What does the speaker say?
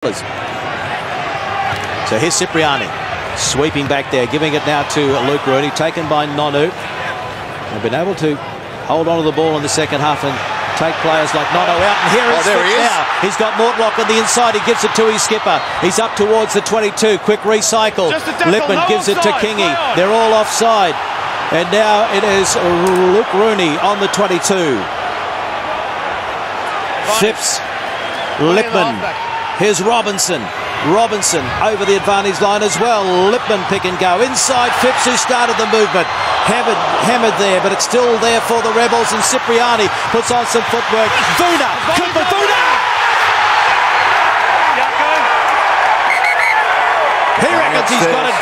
So here's Cipriani sweeping back there, giving it now to Luke Rooney, taken by Nonu. They've been able to hold on to the ball in the second half and take players like Nonu out. And here oh, there he is. now. He's got Mortlock on the inside. He gives it to his skipper. He's up towards the 22. Quick recycle. Lipman no gives offside. it to Kingy. They're all offside. And now it is Luke Rooney on the 22. Phipps, Lipman. Here's Robinson. Robinson over the advantage line as well. Lipman pick and go. Inside Phipps who started the movement. Hammered, hammered there, but it's still there for the Rebels. And Cipriani puts on some footwork. Vuna! Cooper Vuna! He reckons he's got it